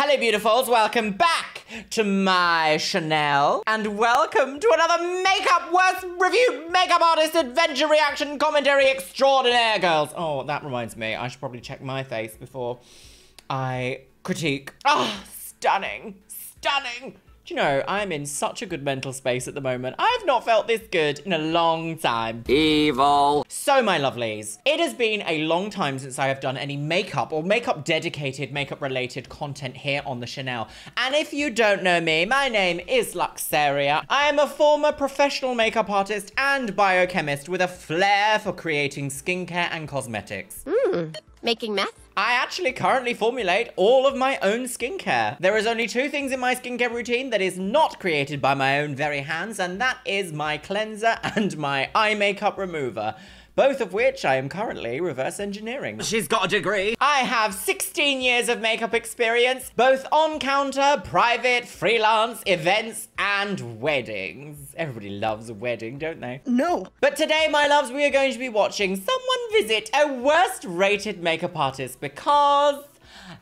Hello, beautifuls. Welcome back to my Chanel. And welcome to another makeup worst review makeup artist adventure reaction commentary extraordinaire, girls. Oh, that reminds me. I should probably check my face before I critique. Ah, oh, stunning. Stunning. Do you know, I'm in such a good mental space at the moment. I've not felt this good in a long time. Evil. So, my lovelies, it has been a long time since I have done any makeup or makeup dedicated, makeup related content here on the Chanel. And if you don't know me, my name is Luxeria. I am a former professional makeup artist and biochemist with a flair for creating skincare and cosmetics. Mmm, making meth? I actually currently formulate all of my own skincare. There is only two things in my skincare routine that is not created by my own very hands, and that is my cleanser and my eye makeup remover both of which I am currently reverse engineering. She's got a degree. I have 16 years of makeup experience, both on counter, private, freelance, events, and weddings. Everybody loves a wedding, don't they? No. But today, my loves, we are going to be watching someone visit a worst rated makeup artist because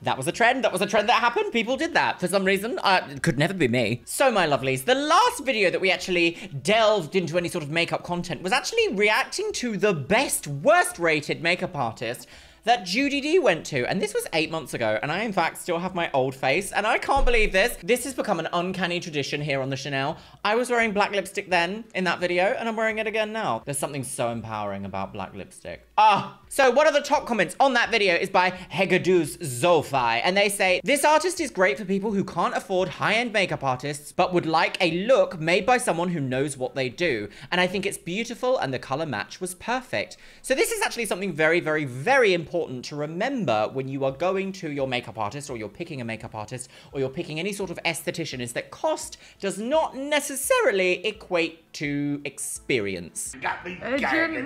that was a trend. That was a trend that happened. People did that for some reason. Uh, it could never be me. So, my lovelies, the last video that we actually delved into any sort of makeup content was actually reacting to the best, worst rated makeup artist that Judy D went to. And this was eight months ago. And I, in fact, still have my old face. And I can't believe this. This has become an uncanny tradition here on the Chanel. I was wearing black lipstick then in that video, and I'm wearing it again now. There's something so empowering about black lipstick. Ah, so one of the top comments on that video is by Hegaduz Zolfi. And they say, this artist is great for people who can't afford high-end makeup artists, but would like a look made by someone who knows what they do. And I think it's beautiful and the color match was perfect. So this is actually something very, very, very important important to remember when you are going to your makeup artist or you're picking a makeup artist or you're picking any sort of esthetician is that cost does not necessarily equate to experience.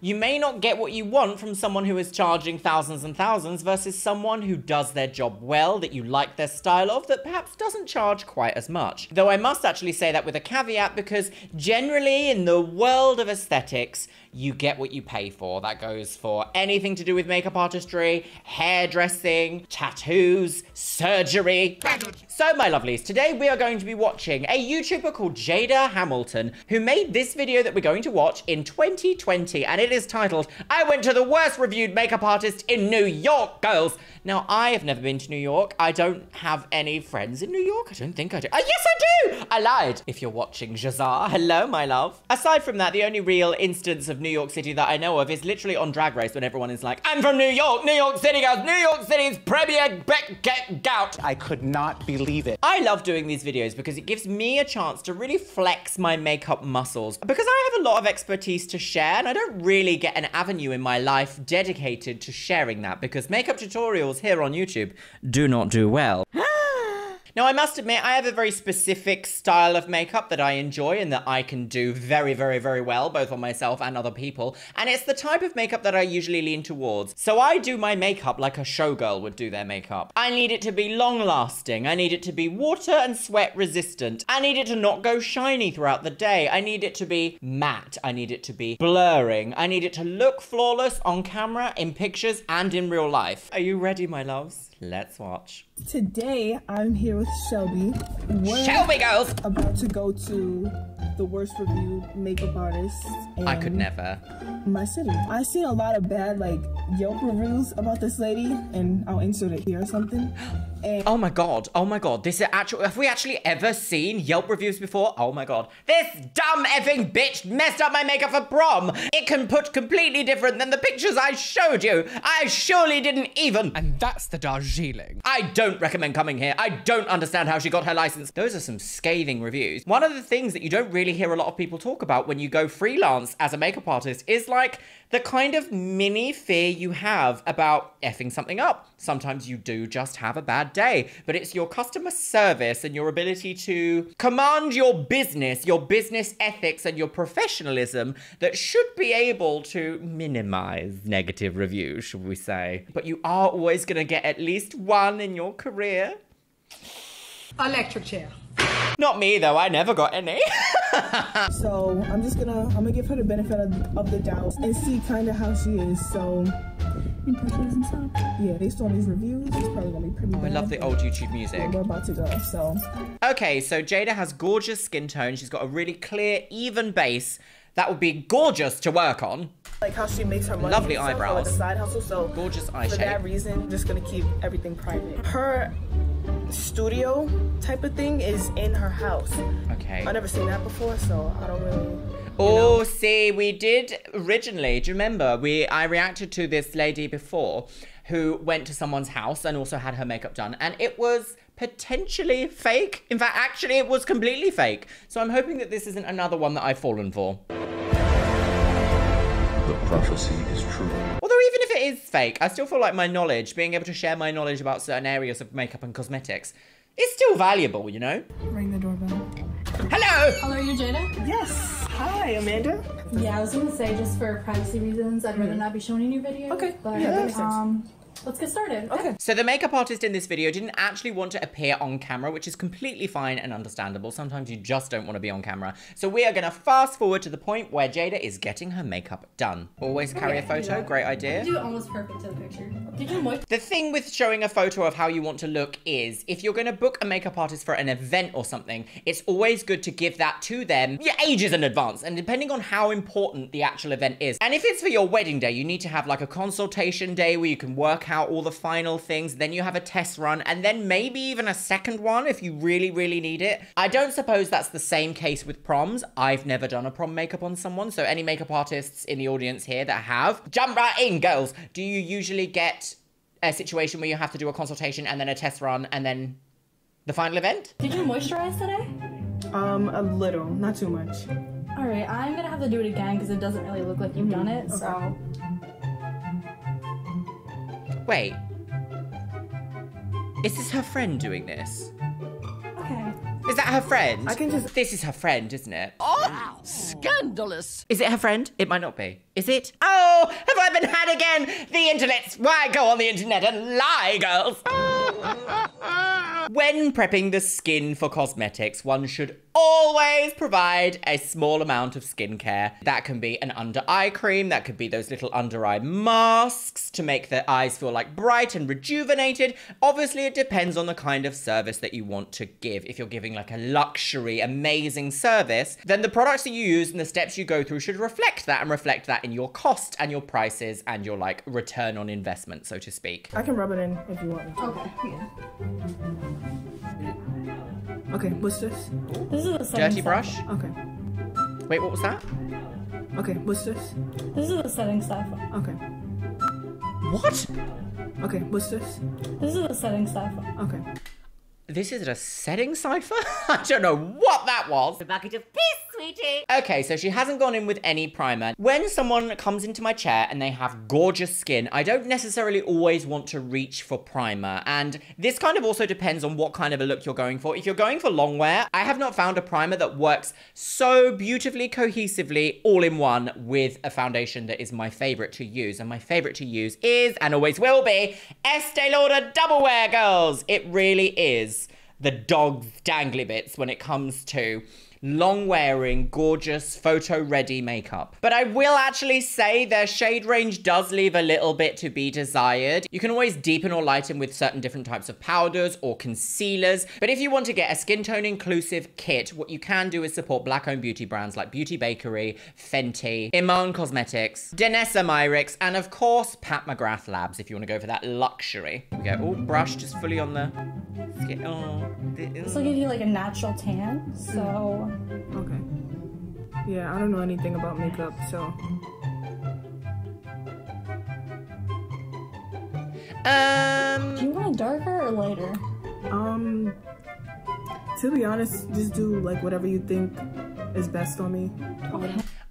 You may not get what you want from someone who is charging thousands and thousands versus someone who does their job well, that you like their style of, that perhaps doesn't charge quite as much. Though I must actually say that with a caveat because generally in the world of aesthetics, you get what you pay for. That goes for anything to do with makeup artistry, hairdressing, tattoos, surgery. So, my lovelies, today we are going to be watching a YouTuber called Jada Hamilton, who made this video that we're going to watch in 2020, and it is titled, I went to the worst reviewed makeup artist in New York, girls. Now, I have never been to New York. I don't have any friends in New York. I don't think I do. Oh, yes, I do! I lied. If you're watching Jazar, hello, my love. Aside from that, the only real instance of New York City that I know of is literally on Drag Race when everyone is like, I'm from New York, New York City, girls, New York City's premier get gout. I could not believe it. I love doing these videos because it gives me a chance to really flex my makeup muscles because I have a lot of expertise to share and I don't really get an avenue in my life dedicated to sharing that because makeup tutorials here on YouTube do not do well. Now, I must admit, I have a very specific style of makeup that I enjoy and that I can do very, very, very well, both on myself and other people. And it's the type of makeup that I usually lean towards. So I do my makeup like a showgirl would do their makeup. I need it to be long lasting. I need it to be water and sweat resistant. I need it to not go shiny throughout the day. I need it to be matte. I need it to be blurring. I need it to look flawless on camera, in pictures, and in real life. Are you ready, my loves? Let's watch. Today, I'm here with Shelby. We're Shelby girls! About to go to the worst reviewed makeup artist. I could never. My city. I seen a lot of bad like Yelp reviews about this lady, and I'll insert it here or something. And oh my god! Oh my god! This is actually. Have we actually ever seen Yelp reviews before? Oh my god! This dumb effing bitch messed up my makeup for prom. It can put completely different than the pictures I showed you. I surely didn't even. And that's the Darjeeling. I don't recommend coming here. I don't understand how she got her license. Those are some scathing reviews. One of the things that you don't really hear a lot of people talk about when you go freelance as a makeup artist is like the kind of mini fear you have about effing something up. Sometimes you do just have a bad day, but it's your customer service and your ability to command your business, your business ethics, and your professionalism that should be able to minimize negative reviews, should we say. But you are always going to get at least one in your career. Electric chair. Not me though, I never got any. so I'm just gonna I'm gonna give her the benefit of, of the doubt and see kind of how she is. So and purchase and stuff. Yeah, based on these reviews, it's probably gonna be pretty Oh, I love the old YouTube music. We're about to go, so Okay, so Jada has gorgeous skin tone. She's got a really clear, even base. That would be gorgeous to work on. like how she makes her money. Lovely and stuff, or, eyebrows. Like a side hustle, so Gorgeous eye for shape. that reason, just gonna keep everything private. Her studio type of thing is in her house. Okay. I've never seen that before, so I don't really. Oh, see, we did originally. Do you remember? We I reacted to this lady before who went to someone's house and also had her makeup done, and it was potentially fake. In fact, actually, it was completely fake. So I'm hoping that this isn't another one that I've fallen for. The prophecy is true. Although even if it is fake, I still feel like my knowledge, being able to share my knowledge about certain areas of makeup and cosmetics, is still valuable. You know? Ring the doorbell. Hello. Hello, are you Jada? Yes. Hi, Amanda. Yeah, I was gonna say just for privacy reasons, I'd rather hmm. not be showing any video. Okay, But yeah, that makes sense. Um, let's get started. Okay. So the makeup artist in this video didn't actually want to appear on camera, which is completely fine and understandable. Sometimes you just don't want to be on camera. So we are going to fast forward to the point where Jada is getting her makeup done. Always carry a photo, great idea. Do it almost perfect to the picture. Did you moist? The thing with showing a photo of how you want to look is if you're going to book a makeup artist for an event or something, it's always good to give that to them yeah, ages in advance and depending on how important the actual event is. And if it's for your wedding day, you need to have like a consultation day where you can work out all the final things, then you have a test run, and then maybe even a second one if you really, really need it. I don't suppose that's the same case with proms. I've never done a prom makeup on someone, so any makeup artists in the audience here that have, jump right in, girls. Do you usually get a situation where you have to do a consultation and then a test run and then the final event? Did you moisturize today? Um, a little, not too much. All right, I'm gonna have to do it again because it doesn't really look like you've done it. So Wait. Is this her friend doing this? okay. Is that her friend? I can just- This is her friend, isn't it? Oh, scandalous. Is it her friend? It might not be. Is it? Oh, have I been had again? The internet's why go on the internet and lie, girls. when prepping the skin for cosmetics, one should always provide a small amount of skincare. That can be an under eye cream, that could be those little under eye masks to make the eyes feel like bright and rejuvenated. Obviously, it depends on the kind of service that you want to give. If you're giving like a luxury, amazing service, then the products that you use and the steps you go through should reflect that and reflect that in your cost and your prices and your like return on investment, so to speak. I can rub it in if you want me to. Okay. Yeah. Okay, what's this? This is the setting Dirty brush? Stuff. Okay. Wait, what was that? Okay, what's this? This is the setting stuff. Okay. What? Okay, what's this? This is the setting stuff. Okay. This is a setting cipher? I don't know what that was. A bucket of piss, sweetie. Okay, so she hasn't gone in with any primer. When someone comes into my chair and they have gorgeous skin, I don't necessarily always want to reach for primer. And this kind of also depends on what kind of a look you're going for. If you're going for long wear, I have not found a primer that works so beautifully cohesively all in one with a foundation that is my favorite to use. And my favorite to use is, and always will be, Estee Lauder Double Wear Girls. It really is the dog's dangly bits when it comes to long wearing, gorgeous, photo ready makeup. But I will actually say their shade range does leave a little bit to be desired. You can always deepen or lighten with certain different types of powders or concealers. But if you want to get a skin tone inclusive kit, what you can do is support black owned beauty brands like Beauty Bakery, Fenty, Iman Cosmetics, Danessa Myricks, and of course Pat McGrath Labs if you want to go for that luxury. Here we go. Oh, brush just fully on the skin. Oh, This will give you like a natural tan. So Okay. Yeah, I don't know anything about makeup, so Um, do you want it darker or lighter? um to be honest, just do like whatever you think is best on me.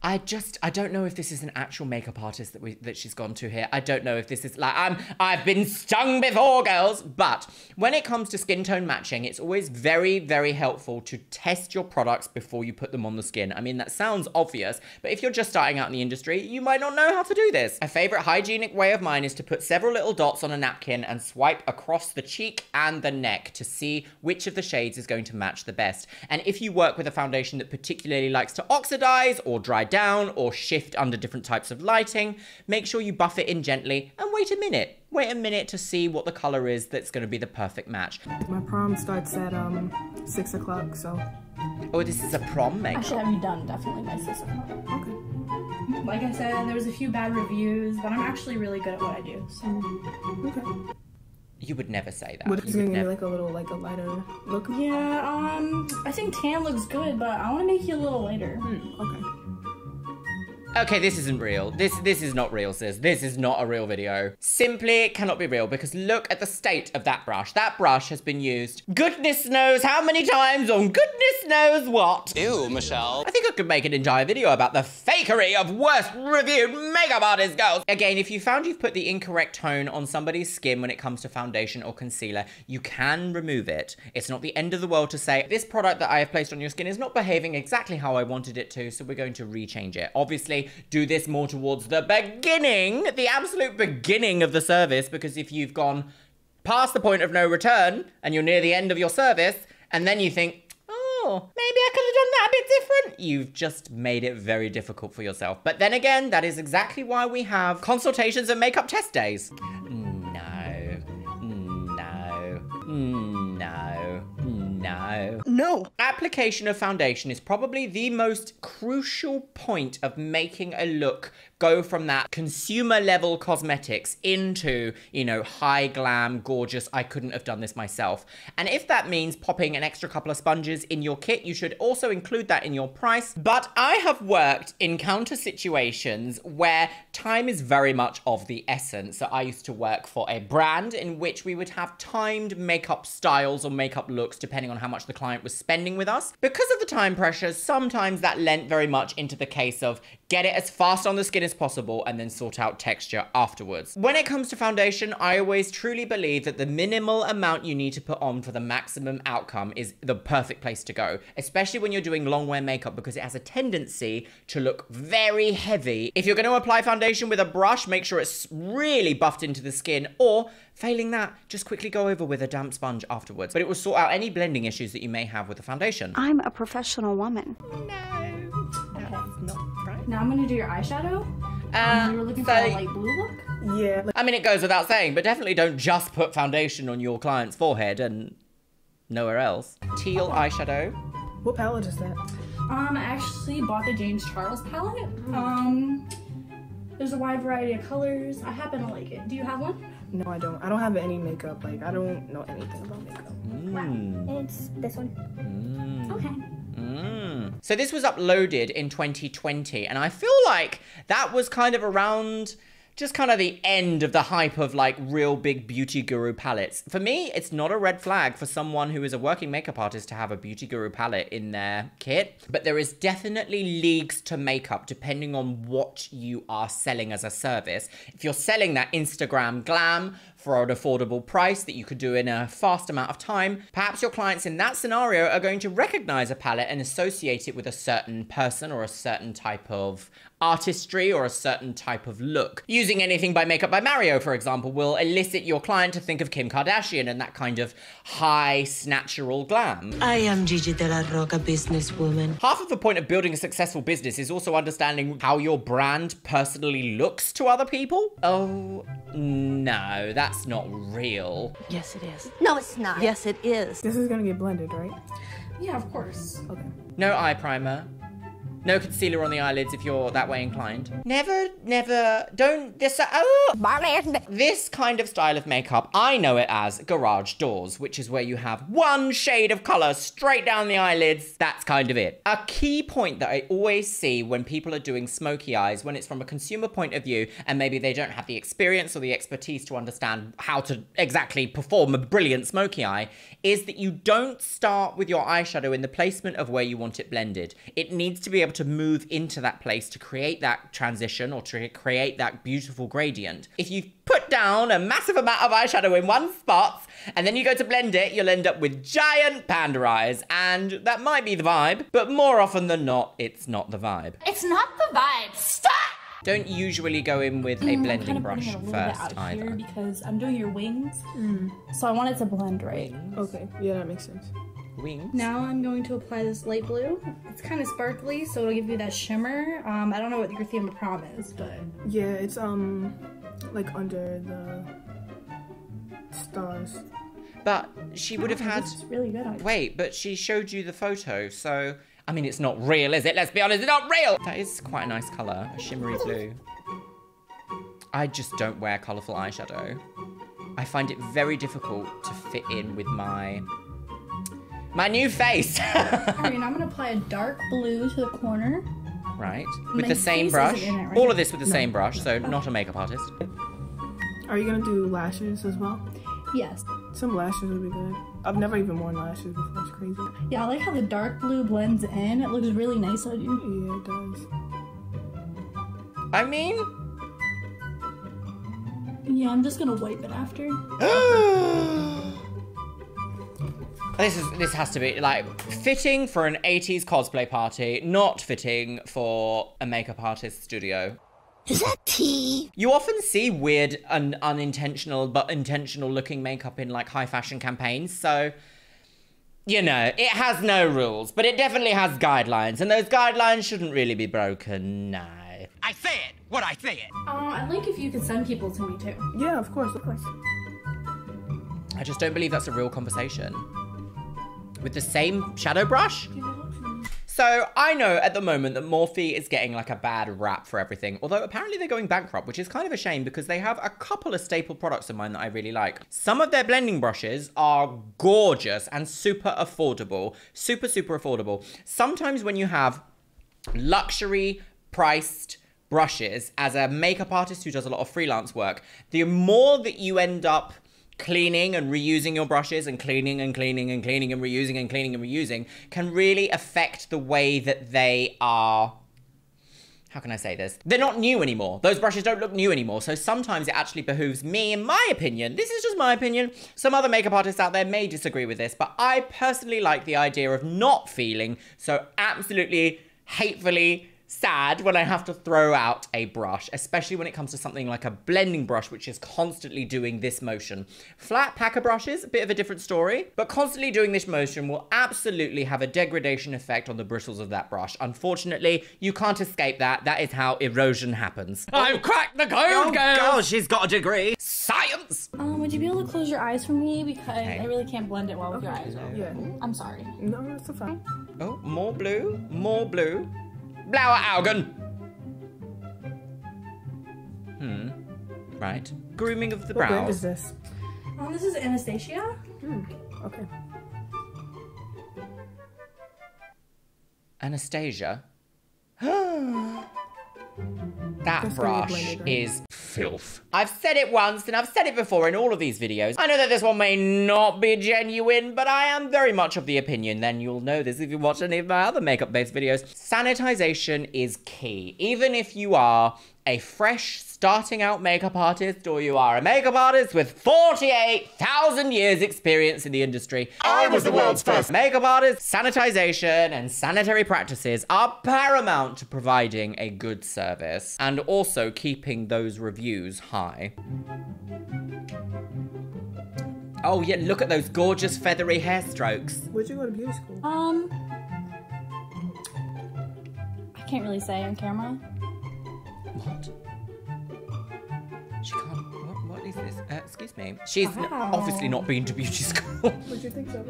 I just I don't know if this is an actual makeup artist that we that she's gone to here. I don't know if this is like I'm I've been stung before, girls. But when it comes to skin tone matching, it's always very very helpful to test your products before you put them on the skin. I mean that sounds obvious, but if you're just starting out in the industry, you might not know how to do this. A favorite hygienic way of mine is to put several little dots on a napkin and swipe across the cheek and the neck to see which of the shades is going to match the best. And if you work with a foundation that particularly likes to oxidize or dry down down or shift under different types of lighting. Make sure you buff it in gently and wait a minute. Wait a minute to see what the color is that's going to be the perfect match. My prom starts at um six o'clock, so Oh, this is a prom I makeup. should have you done definitely by six o'clock. okay. Like I said, there was a few bad reviews, but I'm actually really good at what I do. So Okay. You would never say that. What is You gonna would give me never- like a little like a lighter look? yeah, um, I think tan looks good, but I want to make you a little lighter. Okay. Okay, this isn't real. This this is not real, sis. This is not a real video. Simply it cannot be real because look at the state of that brush. That brush has been used goodness knows how many times on goodness knows what. Ew, Michelle. I think I could make an entire video about the fakery of worst reviewed makeup artist girls. Again, if you found you've put the incorrect tone on somebody's skin when it comes to foundation or concealer, you can remove it. It's not the end of the world to say, this product that I have placed on your skin is not behaving exactly how I wanted it to, so we're going to rechange it. Obviously, do this more towards the beginning, the absolute beginning of the service, because if you've gone past the point of no return and you're near the end of your service, and then you think, oh, maybe I could have done that a bit different. You've just made it very difficult for yourself. But then again, that is exactly why we have consultations and makeup test days. No, no, no, no. Application of foundation is probably the most crucial point of making a look go from that consumer level cosmetics into, you know, high glam, gorgeous, I couldn't have done this myself. And if that means popping an extra couple of sponges in your kit, you should also include that in your price. But I have worked in counter situations where time is very much of the essence. So I used to work for a brand in which we would have timed makeup styles or makeup looks depending on how much the client was spending with us. Because of the time pressures, sometimes that lent very much into the case of get it as fast on the skin as possible and then sort out texture afterwards. When it comes to foundation, I always truly believe that the minimal amount you need to put on for the maximum outcome is the perfect place to go, especially when you're doing long wear makeup because it has a tendency to look very heavy. If you're going to apply foundation with a brush, make sure it's really buffed into the skin or Failing that, just quickly go over with a damp sponge afterwards. But it will sort out any blending issues that you may have with the foundation. I'm a professional woman. Now I'm gonna do your eyeshadow. Uh, you were looking so- for a light blue look. Yeah. I mean, it goes without saying, but definitely don't just put foundation on your client's forehead and nowhere else. Teal eyeshadow. what palette is that? Um, I actually bought the James Charles palette. Um, there's a wide variety of colors. I happen to like it. Do you have one? No, I don't. I don't have any makeup. Like, I don't know anything about makeup. Wow. It's this one. Okay. Mm. So this was uploaded in 2020, and I feel like that was kind of around just kind of the end of the hype of like real big beauty guru palettes. For me, it's not a red flag for someone who is a working makeup artist to have a beauty guru palette in their kit, but there is definitely leagues to makeup depending on what you are selling as a service. If you're selling that Instagram glam for an affordable price that you could do in a fast amount of time, perhaps your clients in that scenario are going to recognize a palette and associate it with a certain person or a certain type of artistry or a certain type of look. Using anything by Makeup by Mario, for example, will elicit your client to think of Kim Kardashian and that kind of high, snatchural glam. I am Gigi de la Roca, businesswoman. Half of the point of building a successful business is also understanding how your brand personally looks to other people. Oh, no, that's not real. Yes, it is. No, it's not. Yes, it is. This is gonna get blended, right? Yeah, of course. Okay. No eye primer. No concealer on the eyelids if you're that way inclined. Never, never, don't, this, oh! This kind of style of makeup, I know it as garage doors, which is where you have one shade of color straight down the eyelids. That's kind of it. A key point that I always see when people are doing smoky eyes, when it's from a consumer point of view, and maybe they don't have the experience or the expertise to understand how to exactly perform a brilliant smoky eye, is that you don't start with your eyeshadow in the placement of where you want it blended. It needs to be able to move into that place to create that transition or to create that beautiful gradient. If you put down a massive amount of eyeshadow in one spot and then you go to blend it, you'll end up with giant panda eyes. And that might be the vibe, but more often than not, it's not the vibe. It's not the vibe. Stop! Don't usually go in with a mm, I'm blending kind of brush a little bit first out here either. because I'm doing your wings, mm. so I want it to blend right. Okay. Yeah, that makes sense. Wings. Now I'm going to apply this light blue. It's kind of sparkly, so it'll give you that shimmer. Um, I don't know what your theme of prom is, but Yeah, it's um like under the stars. But she would have had. this really good. on you. Wait, but she showed you the photo, so. I mean, it's not real, is it? Let's be honest, it's not real! That is quite a nice colour, a shimmery blue. I just don't wear colourful eyeshadow. I find it very difficult to fit in with my. My new face! Alright, now I'm gonna apply a dark blue to the corner. right? With My the same brush. it, right? All of this with the same brush, so not a makeup artist. Are you gonna do lashes as well? Yes. Some lashes would be good. I've never even worn lashes before. It's crazy. Yeah, I like how the dark blue blends in. It looks really nice on you. Yeah, it does. I mean. Yeah, I'm just gonna wipe it after. This is this has to be like fitting for an 80s cosplay party, not fitting for a makeup artist studio. Is that tea? You often see weird and unintentional but intentional looking makeup in like high fashion campaigns, so you know, it has no rules, but it definitely has guidelines, and those guidelines shouldn't really be broken, no. I say it. What I say it. Uh, I'd like if you could send people to me too. Yeah, of course, of course. I just don't believe that's a real conversation. With the same shadow brush? So I know at the moment that Morphe is getting like a bad rap for everything, although apparently they're going bankrupt, which is kind of a shame because they have a couple of staple products of mine that I really like. Some of their blending brushes are gorgeous and super affordable, super, super affordable. Sometimes when you have luxury priced brushes as a makeup artist who does a lot of freelance work, the more that you end up cleaning and reusing your brushes and cleaning and cleaning and cleaning and reusing and cleaning and reusing can really affect the way that they are how can I say this? They're not new anymore. Those brushes don't look new anymore. So sometimes it actually behooves me, in my opinion, this is just my opinion. Some other makeup artists out there may disagree with this, but I personally like the idea of not feeling so absolutely hatefully sad when I have to throw out a brush, especially when it comes to something like a blending brush, which is constantly doing this motion. Flat packer brushes, a bit of a different story, but constantly doing this motion will absolutely have a degradation effect on the bristles of that brush. Unfortunately, you can't escape that. That is how erosion happens. I've cracked the code, girl! She's got a degree. Science! Um, would you be able to close your eyes for me because I really can't blend it well with your eyes. Yeah. I'm sorry. No, that's fine. Oh, more blue, more blue. Blauer Augen! Hmm. Right. Grooming of the What brand is this? Um, this is Anastasia. Hmm. Okay. Anastasia. that That's brush is filth. I've said it once and I've said it before in all of these videos. I know that this one may not be genuine, but I am very much of the opinion, then you'll know this if you watch any of my other makeup-based videos. Sanitization is key. Even if you are a fresh starting out makeup artist or you are a makeup artist with 48,000 years experience in the industry. I was the world's first makeup artist. Sanitization and sanitary practices are paramount to providing a good service and also keeping those reviews high. Oh yeah, look at those gorgeous feathery hair strokes. Where'd you go to beauty school? Um, I can't really say on camera. What? Is this? Uh, excuse me. She's n- Wow. obviously not been to beauty school. What'd you think, Zoe?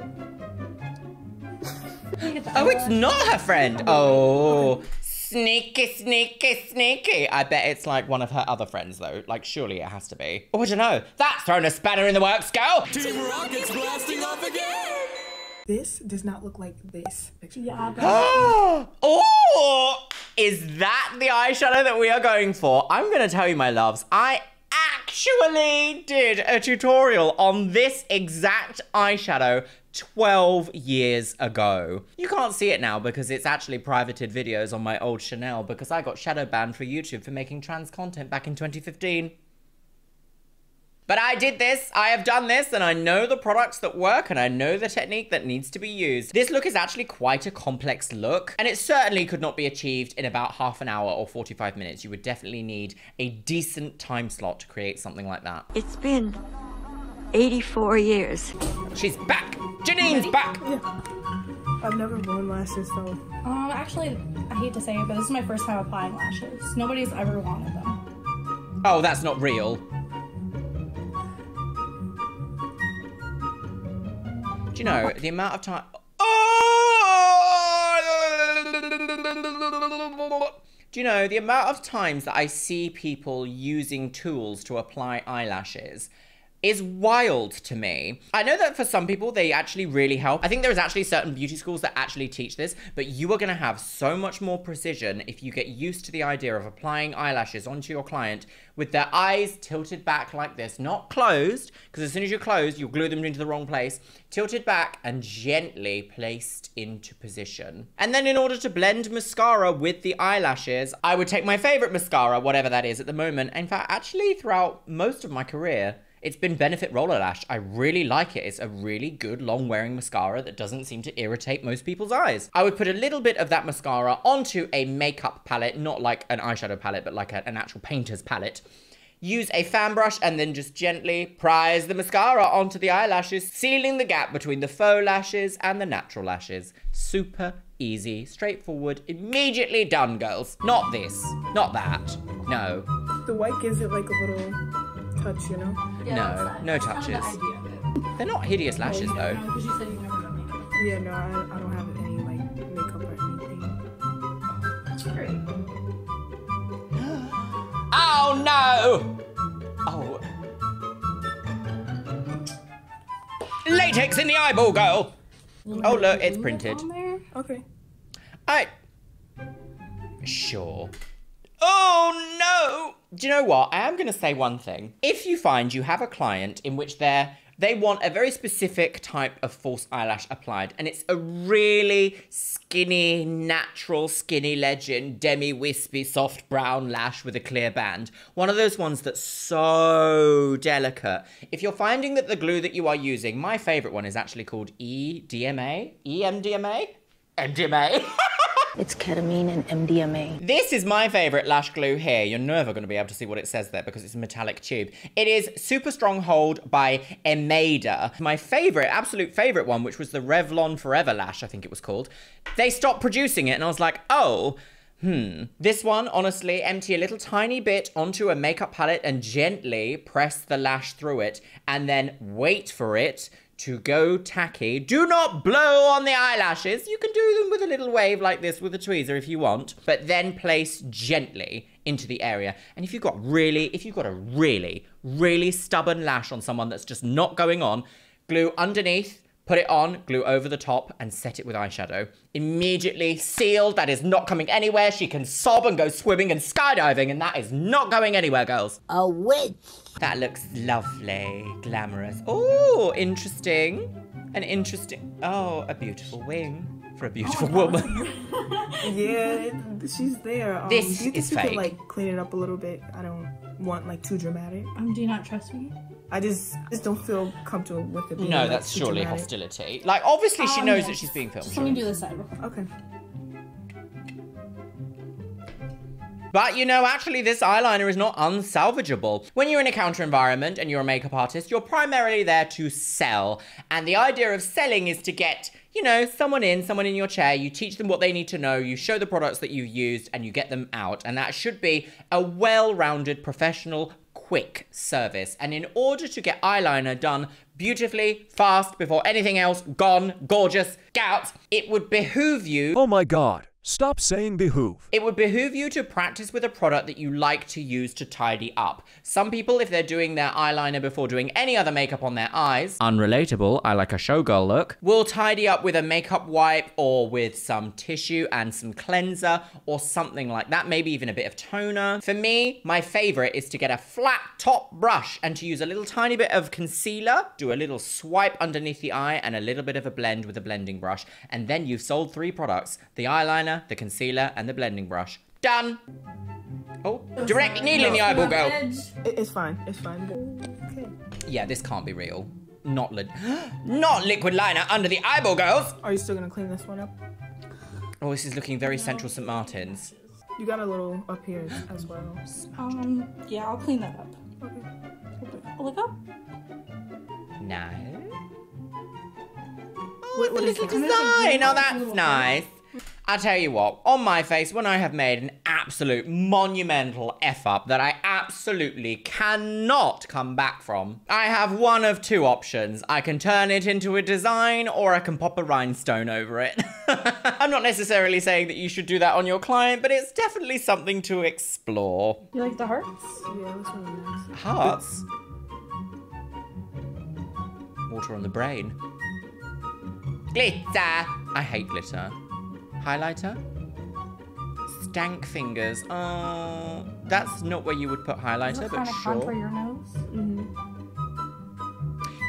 oh, it's not her friend. Oh. Sneaky, sneaky, sneaky. I bet it's like one of her other friends, though. Like, surely it has to be. Oh, I don't know. That's thrown a spanner in the works, girl. Team Rocket's blasting off again. This does not look like this picture. Yeah, oh, is that the eyeshadow that we are going for? I'm going to tell you, my loves, I actually did a tutorial on this exact eyeshadow 12 years ago. You can't see it now because it's actually privated videos on my old Chanel because I got shadow banned for YouTube for making trans content back in 2015. But I did this, I have done this, and I know the products that work, and I know the technique that needs to be used. This look is actually quite a complex look, and it certainly could not be achieved in about half an hour or 45 minutes. You would definitely need a decent time slot to create something like that. It's been 84 years. She's back. Janine's back. I've never worn lashes, so Um, actually, I hate to say it, but this is my first time applying lashes. Nobody's ever wanted them. Oh, that's not real. Do you know the amount of time? Do you know the amount of times that I see people using tools to apply eyelashes? Is wild to me. I know that for some people they actually really help. I think there's actually certain beauty schools that actually teach this, but you are going to have so much more precision if you get used to the idea of applying eyelashes onto your client with their eyes tilted back like this, not closed, because as soon as you're closed, you'll glue them into the wrong place, tilted back and gently placed into position. And then in order to blend mascara with the eyelashes, I would take my favorite mascara, whatever that is at the moment. In fact, actually throughout most of my career, it's been Benefit Roller Lash. I really like it. It's a really good long wearing mascara that doesn't seem to irritate most people's eyes. I would put a little bit of that mascara onto a makeup palette, not like an eyeshadow palette, but like a, an actual painter's palette. Use a fan brush and then just gently prise the mascara onto the eyelashes, sealing the gap between the faux lashes and the natural lashes. Super easy, straightforward, immediately done, girls. Not this, not that. No, the white gives it like a little touch, you know? no, no touches. They're not hideous lashes though. Because you said you've never done makeup. Yeah, no, I, I don't have any like makeup or anything. That's great. Oh no! Oh. Latex in the eyeball, girl! Oh look, it's printed. Okay. I. Sure. Oh no! Do you know what? I am going to say one thing. If you find you have a client in which they're they want a very specific type of false eyelash applied, and it's a really skinny, natural, skinny legend, demi wispy, soft brown lash with a clear band. One of those ones that's so delicate. If you're finding that the glue that you are using, my favorite one is actually called E EDMA, EMDMA, MDMA. It's ketamine and MDMA. This is my favorite lash glue here. You're never going to be able to see what it says there because it's a metallic tube. It is Super Strong Hold by Emada. My favorite, absolute favorite one, which was the Revlon Forever Lash, I think it was called. They stopped producing it and I was like, oh, Hmm. This one, honestly, empty a little tiny bit onto a makeup palette and gently press the lash through it and then wait for it to go tacky. Do not blow on the eyelashes. You can do them with a little wave like this with a tweezer if you want, but then place gently into the area. And if you've got really, if you've got a really, really stubborn lash on someone that's just not going on, glue underneath, put it on, glue over the top, and set it with eyeshadow. Immediately sealed, that is not coming anywhere. She can sob and go swimming and skydiving, and that is not going anywhere, girls. A witch. That looks lovely, glamorous. Oh, interesting. An interesting, oh, a beautiful wing for a beautiful woman. Yeah, it, she's there. Um, This do you think is you fake. Could, like clean it up a little bit. I don't want like too dramatic. Um, do you not trust me? I just just don't feel comfortable with it. Being, no, like, that's too surely dramatic. hostility. Like, obviously she Um, knows yes. that she's being filmed. Just let me do this side real quick. Okay. But you know, actually, this eyeliner is not unsalvageable. When you're in a counter environment and you're a makeup artist, you're primarily there to sell. And the idea of selling is to get, you know, someone in, someone in your chair, you teach them what they need to know, you show the products that you've used, and you get them out. And that should be a well rounded, professional, quick service. And in order to get eyeliner done beautifully, fast, before anything else, gone, gorgeous, gout, it would behoove you Oh my god. Stop saying behoove. it would behoove you to practice with a product that you like to use to tidy up. Some people, if they're doing their eyeliner before doing any other makeup on their eyes, unrelatable, I like a showgirl look, will tidy up with a makeup wipe or with some tissue and some cleanser or something like that, maybe even a bit of toner. For me, my favorite is to get a flat top brush and to use a little tiny bit of concealer, do a little swipe underneath the eye and a little bit of a blend with a blending brush. And then you've sold three products, the eyeliner, the concealer, and the blending brush. Done. Oh, direct needle in the eyeball, girl. It's fine. It's fine. Okay. Yeah, this can't be real. Not li- not liquid liner under the eyeball, girls. Are you still gonna clean this one up? Oh, this is looking very Central St. Martin's. You got a little up here as well. Um, yeah, I'll clean that up. Okay. Look up. No. What, what is Little that? design. Oh, that's nice. I tell you what, on my face, when I have made an absolute monumental F up that I absolutely cannot come back from, I have one of two options. I can turn it into a design or I can pop a rhinestone over it. I'm not necessarily saying that you should do that on your client, but it's definitely something to explore. You like the hearts? Yeah, that's really nice. Hearts? Water on the brain. Glitter! I hate glitter. Highlighter? Stank fingers. Oh, that's not where you would put highlighter, but kind of contour sure. your nose? Mm-hmm.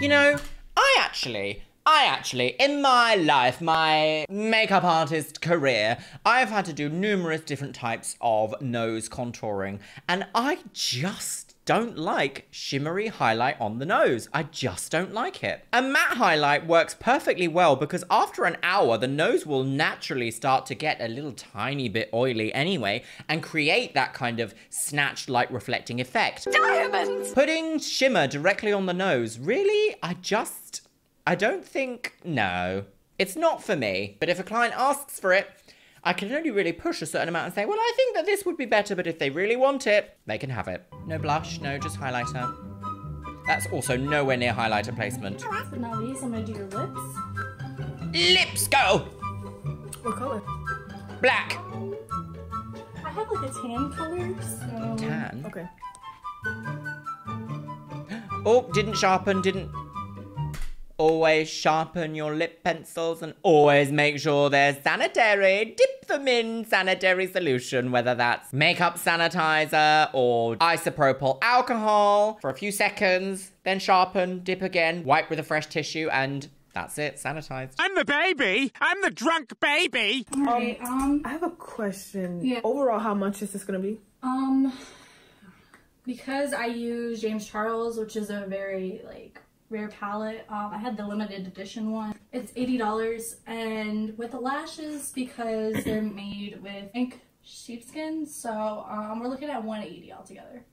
You know, I actually, I actually, in my life, my makeup artist career, I've had to do numerous different types of nose contouring, and I just don't like shimmery highlight on the nose. I just don't like it. A matte highlight works perfectly well because after an hour, the nose will naturally start to get a little tiny bit oily anyway and create that kind of snatched light reflecting effect. Diamonds! Putting shimmer directly on the nose, really? I just. I don't think. No. It's not for me. But if a client asks for it, I can only really push a certain amount and say, well, I think that this would be better, but if they really want it, they can have it. No blush, no, just highlighter. That's also nowhere near highlighter placement. Last but not least, I'm gonna do your lips. Lips go! What color? Black! I have like a tan color, so. Tan. Okay. Oh, didn't sharpen, didn't. Always sharpen your lip pencils and always make sure they're sanitary. Dip them in sanitary solution, whether that's makeup sanitizer or isopropyl alcohol for a few seconds, then sharpen, dip again, wipe with a fresh tissue, and that's it, sanitized. I'm the baby. I'm the drunk baby. Alright, um, I have a question. Yeah. Overall, how much is this gonna be? um, because I use James Charles, which is a very like rare palette. Um, I had the limited edition one. It's eighty dollars, and with the lashes because they're made with ink sheepskin, so um, we're looking at one eighty altogether.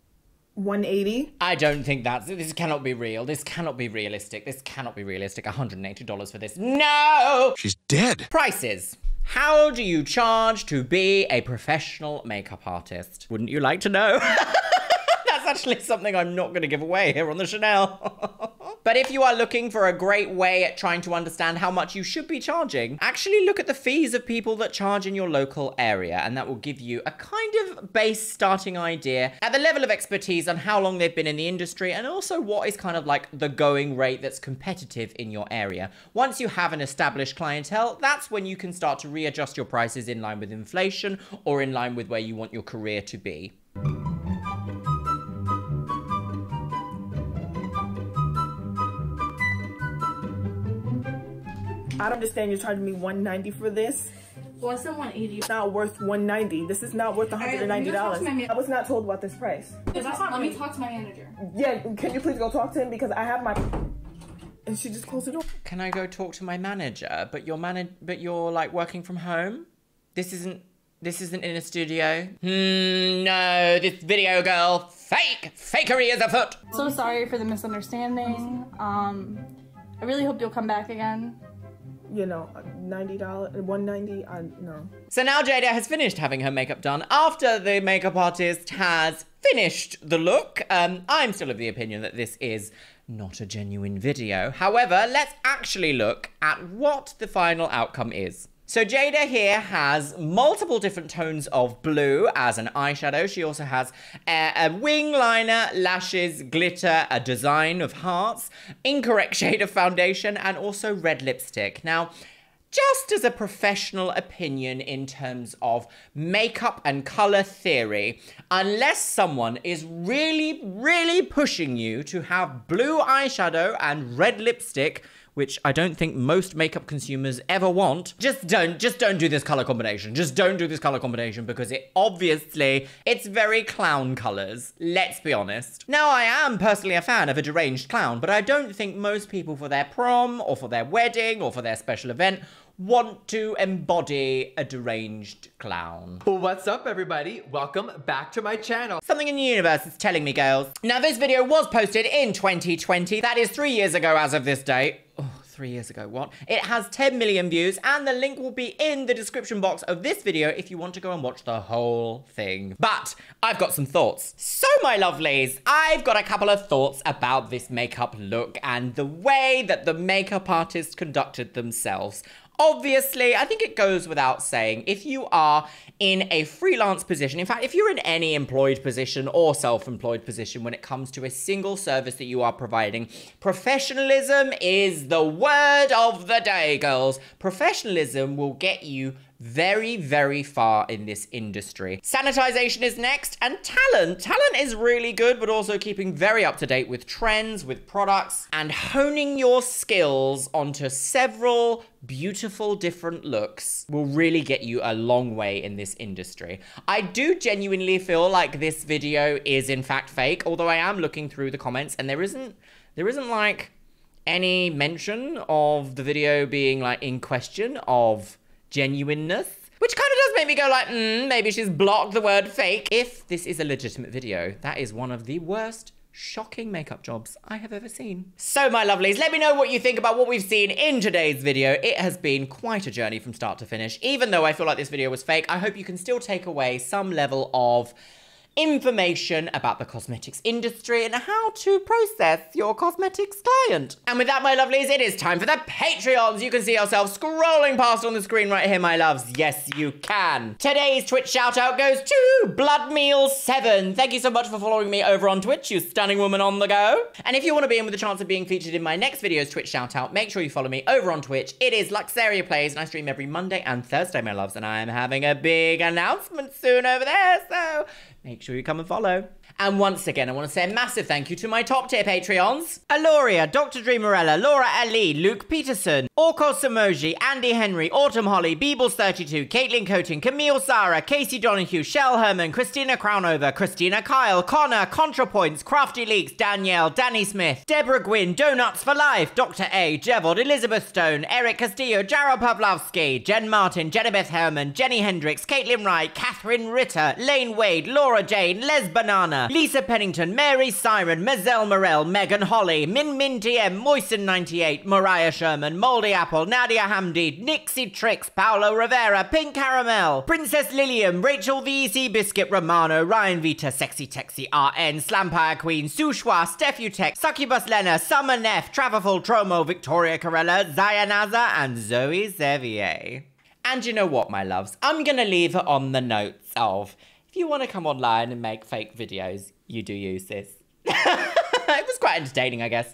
180. I don't think that's this cannot be real. This cannot be realistic. This cannot be realistic. $180 for this. No! She's dead. Prices. How do you charge to be a professional makeup artist? Wouldn't you like to know? That's actually something I'm not going to give away here on the Chanel. but if you are looking for a great way at trying to understand how much you should be charging, actually look at the fees of people that charge in your local area, and that will give you a kind of base starting idea at the level of expertise on how long they've been in the industry and also what is kind of like the going rate that's competitive in your area. Once you have an established clientele, that's when you can start to readjust your prices in line with inflation or in line with where you want your career to be. I don't understand you're charging me 190 for this. Well, I said one eighty. It's not worth 190. This is not worth right, let me talk to my $190. man- I was not told about this price. Let me talk to my manager. Yeah, can you please go talk to him because I have my and she just closed the door. Can I go talk to my manager? But you're but you're like working from home? This isn't this isn't in a studio. Hmm, no, this video girl, fake! Fakery is afoot! So sorry for the misunderstanding. Um, I really hope you'll come back again. You know, $90, 190 I no. So now Jada has finished having her makeup done after the makeup artist has finished the look. Um, I'm still of the opinion that this is not a genuine video. However, let's actually look at what the final outcome is. So Jada here has multiple different tones of blue as an eyeshadow. She also has a, a wing liner, lashes, glitter, a design of hearts, incorrect shade of foundation, and also red lipstick. Now, just as a professional opinion in terms of makeup and color theory, unless someone is really, really pushing you to have blue eyeshadow and red lipstick, which I don't think most makeup consumers ever want, just don't, just don't do this color combination. Just don't do this color combination because it obviously, it's very clown colors. Let's be honest. Now, I am personally a fan of a deranged clown, but I don't think most people for their prom or for their wedding or for their special event want to embody a deranged clown. What's up, everybody? Welcome back to my channel. Something in the universe is telling me, girls. Now, this video was posted in 2020. That is three years ago as of this date. Oh, three years ago, what? It has 10 million views, and the link will be in the description box of this video if you want to go and watch the whole thing. But I've got some thoughts. So, my lovelies, I've got a couple of thoughts about this makeup look and the way that the makeup artist conducted themselves. Obviously, I think it goes without saying, if you are in a freelance position, in fact, if you're in any employed position or self employed position when it comes to a single service that you are providing, professionalism is the word of the day, girls. Professionalism will get you very, very far in this industry. Sanitization is next, and talent. Talent is really good, but also keeping very up to date with trends, with products, and honing your skills onto several beautiful different looks will really get you a long way in this industry. I do genuinely feel like this video is in fact fake, although I am looking through the comments and there isn't there isn't like any mention of the video being like in question of genuineness. Which kind of does make me go like, mm, maybe she's blocked the word fake. If this is a legitimate video, that is one of the worst shocking makeup jobs I have ever seen. So my lovelies, let me know what you think about what we've seen in today's video. It has been quite a journey from start to finish. Even though I feel like this video was fake, I hope you can still take away some level of information about the cosmetics industry and how to process your cosmetics client. And with that, my lovelies, it is time for the Patreons. You can see yourself scrolling past on the screen right here, my loves. Yes, you can. Today's Twitch shout out goes to Blood Meal 7. Thank you so much for following me over on Twitch, you stunning woman on the go. And if you want to be in with a chance of being featured in my next video's Twitch shout out, make sure you follow me over on Twitch. It is Luxeria Plays, and I stream every Monday and Thursday, my loves, and I am having a big announcement soon over there, so make sure you come and follow. And once again, I want to say a massive thank you to my top tier Patreons. Aloria, Dr. Dreamerella, Laura Ali, Luke Peterson, Orkos Emoji, Andy Henry, Autumn Holly, Beebles32, Caitlin Coating, Camille Sarah, Casey Donahue, Shell Herman, Christina Crownover, Christina Kyle, Connor, ContraPoints, Crafty Leaks, Danielle, Danny Smith, Deborah Gwynn, Donuts for Life, Dr. A, Jevod, Elizabeth Stone, Eric Castillo, Jarrell Pavlovsky, Jen Martin, Jenabeth Herman, Jenny Hendricks, Caitlin Wright, Catherine Ritter, Lane Wade, Laura Jane, Les Banana, Lisa Pennington, Mary Siren, Mazel Morel, Megan Holly, Min Min DM, Moisten98, Mariah Sherman, Moldy Apple, Nadia Hamdi, Nixie Tricks, Paolo Rivera, Pink Caramel, Princess Lilium, Rachel VEC Biscuit, Romano, Ryan Vita, Sexy Texy RN, Slampire Queen, Sushwa, Steffutech, Succubus Lena, Summer Neff, Travelful Tromo, Victoria Corella, Zayanaza, and Zoe Zevier. And you know what, my loves? I'm gonna leave it on the notes of you want to come online and make fake videos, you do use this. it was quite entertaining, I guess.